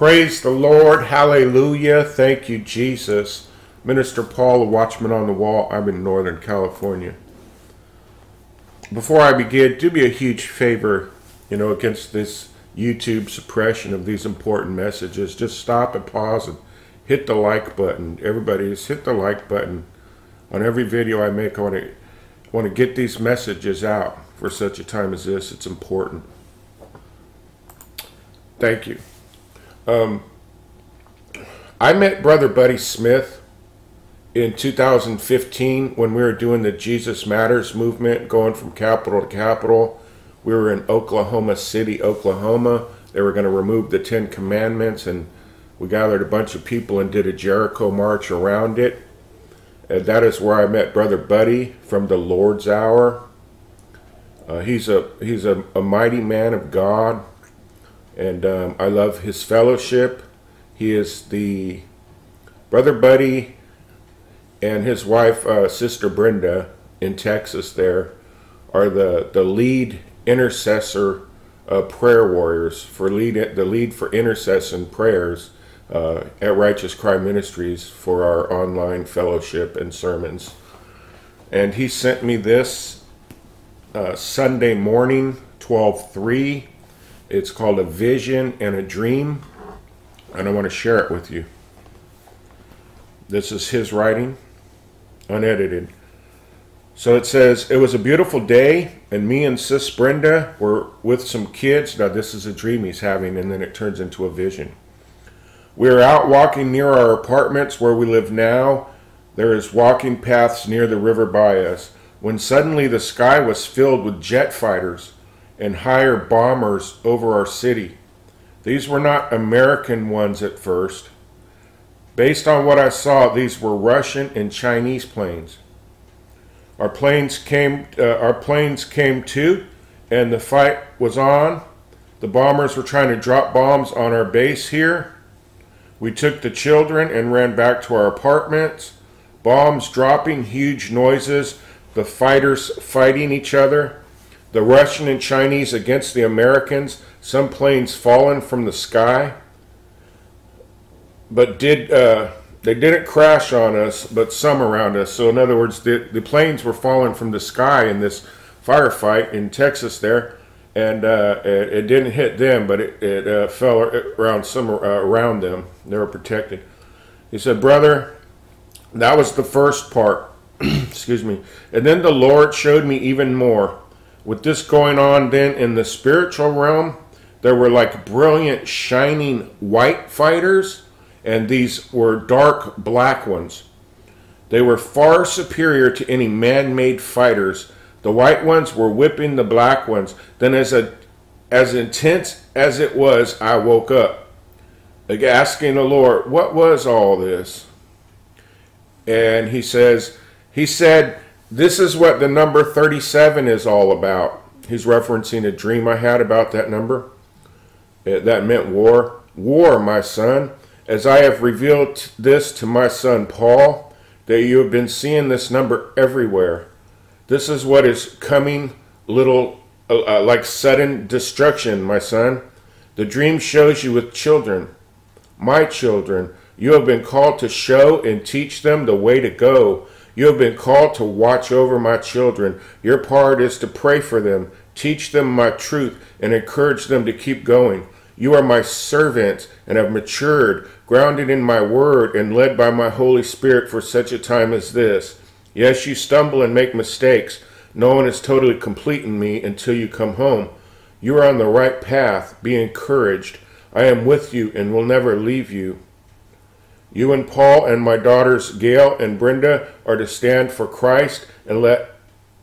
Praise the Lord. Hallelujah. Thank you, Jesus. Minister Paul, a watchman on the wall. I'm in Northern California. Before I begin, do me a huge favor, you know, against this YouTube suppression of these important messages. Just stop and pause and hit the like button. Everybody, just hit the like button on every video I make. I want to, I want to get these messages out for such a time as this. It's important. Thank you. Um, I met Brother Buddy Smith in 2015 when we were doing the Jesus Matters movement, going from capital to capital. We were in Oklahoma City, Oklahoma. They were going to remove the Ten Commandments, and we gathered a bunch of people and did a Jericho march around it. And that is where I met Brother Buddy from the Lord's Hour. Uh, he's a he's a, a mighty man of God and um, I love his fellowship. He is the brother Buddy and his wife, uh, Sister Brenda, in Texas. There are the the lead intercessor uh, prayer warriors for lead the lead for intercession prayers uh, at Righteous Cry Ministries for our online fellowship and sermons. And he sent me this uh, Sunday morning, twelve three it's called A Vision and a Dream, and I want to share it with you. This is his writing, unedited. So it says, It was a beautiful day, and me and Sis Brenda were with some kids. Now, this is a dream he's having, and then it turns into a vision. We are out walking near our apartments where we live now. There is walking paths near the river by us. When suddenly the sky was filled with jet fighters and hire bombers over our city. These were not American ones at first. Based on what I saw, these were Russian and Chinese planes. Our planes came. Uh, our planes came too, and the fight was on. The bombers were trying to drop bombs on our base here. We took the children and ran back to our apartments. Bombs dropping, huge noises, the fighters fighting each other the Russian and Chinese against the Americans, some planes fallen from the sky, but did uh, they didn't crash on us, but some around us. So in other words, the, the planes were falling from the sky in this firefight in Texas there, and uh, it, it, didn't hit them, but it, it uh, fell around some uh, around them. They were protected. He said, "Brother, that was the first part." Excuse me. And then the Lord showed me even more with this going on then in the spiritual realm, there were like brilliant shining white fighters, and these were dark black ones. They were far superior to any man made fighters. The white ones were whipping the black ones. Then, as, a, as intense as it was, I woke up, asking the Lord, What was all this? And he says, He said, this is what the number 37 is all about. He's referencing a dream I had about that number. That meant war. War, my son. As I have revealed this to my son Paul, that you have been seeing this number everywhere. This is what is coming, little uh, uh, like sudden destruction, my son. The dream shows you with children, my children. You have been called to show and teach them the way to go you have been called to watch over my children. Your part is to pray for them, teach them my truth, and encourage them to keep going. You are my servants and have matured, grounded in my word, and led by my Holy Spirit for such a time as this. Yes, you stumble and make mistakes. No one is totally complete in me until you come home. You are on the right path. Be encouraged. I am with you and will never leave you. You and Paul and my daughters Gail and Brenda are to stand for Christ and let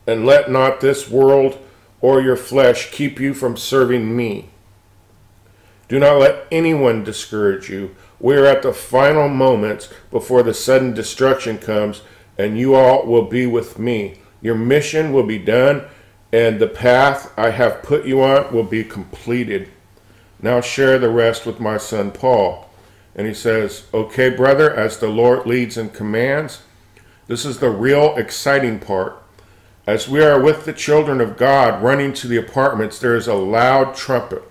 and let not this world or your flesh keep you from serving me. Do not let anyone discourage you. We are at the final moments before the sudden destruction comes, and you all will be with me. Your mission will be done, and the path I have put you on will be completed. Now share the rest with my son Paul. And he says, Okay, brother, as the Lord leads and commands, this is the real exciting part. As we are with the children of God running to the apartments, there is a loud trumpet,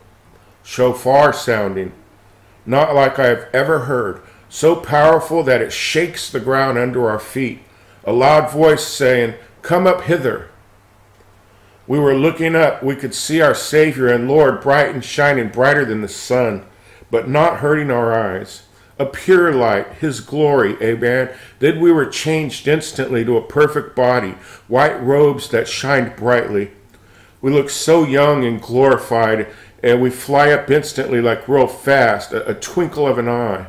shofar sounding. not like I have ever heard, so powerful that it shakes the ground under our feet. A loud voice saying, Come up hither. We were looking up. We could see our Savior and Lord bright and shining, brighter than the sun, but not hurting our eyes. A pure light, His glory, amen. Then we were changed instantly to a perfect body, white robes that shined brightly. We look so young and glorified, and we fly up instantly like real fast, a, a twinkle of an eye.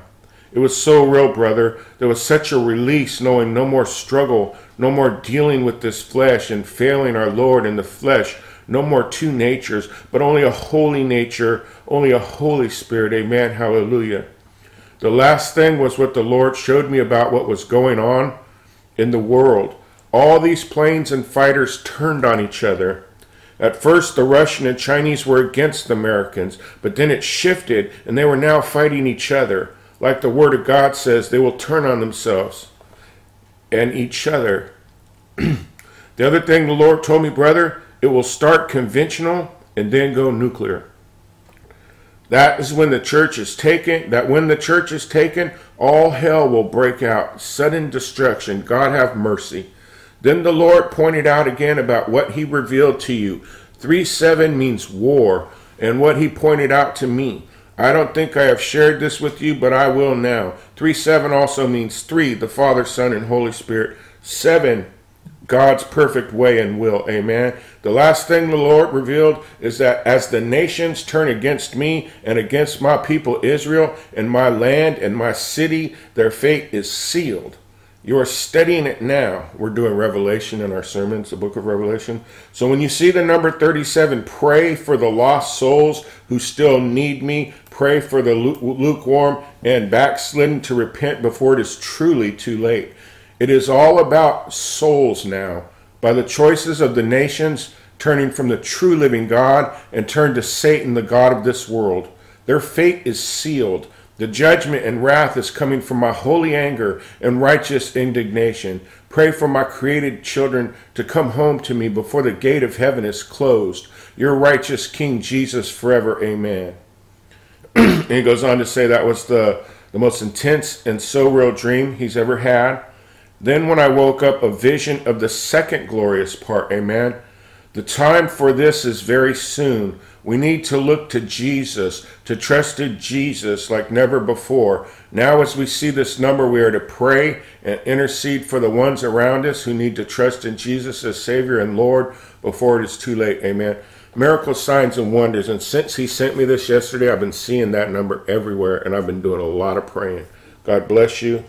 It was so real, brother. There was such a release, knowing no more struggle, no more dealing with this flesh and failing our Lord in the flesh, no more two natures, but only a holy nature, only a Holy Spirit. Amen. Hallelujah. The last thing was what the Lord showed me about what was going on in the world. All these planes and fighters turned on each other. At first, the Russian and Chinese were against the Americans, but then it shifted and they were now fighting each other. Like the Word of God says, they will turn on themselves and each other. the other thing the Lord told me, brother, it will start conventional and then go nuclear. That is when the church is taken, that when the church is taken, all hell will break out. Sudden destruction. God have mercy. Then the Lord pointed out again about what he revealed to you. 3 7 means war, and what he pointed out to me. I don't think I have shared this with you, but I will now. 3 7 also means 3, the Father, Son, and Holy Spirit. 7, God's perfect way and will. Amen. The last thing the Lord revealed is that as the nations turn against me and against my people Israel and my land and my city, their fate is sealed. You are studying it now. We're doing Revelation in our sermons, the book of Revelation. So when you see the number 37, pray for the lost souls who still need me. Pray for the lukewarm and backslidden to repent before it is truly too late. It is all about souls now. By the choices of the nations turning from the true living God and turn to Satan, the God of this world. Their fate is sealed. The judgment and wrath is coming from my holy anger and righteous indignation. Pray for my created children to come home to me before the gate of heaven is closed. Your righteous King Jesus forever. Amen. and he goes on to say that was the, the most intense and so real dream he's ever had. Then, when I woke up, a vision of the second glorious part. Amen. The time for this is very soon. We need to look to Jesus, to trust in Jesus like never before. Now, as we see this number, we are to pray and intercede for the ones around us who need to trust in Jesus as Savior and Lord before it is too late. Amen. Miracle signs and wonders. And since He sent me this yesterday, I've been seeing that number everywhere, and I've been doing a lot of praying. God bless you.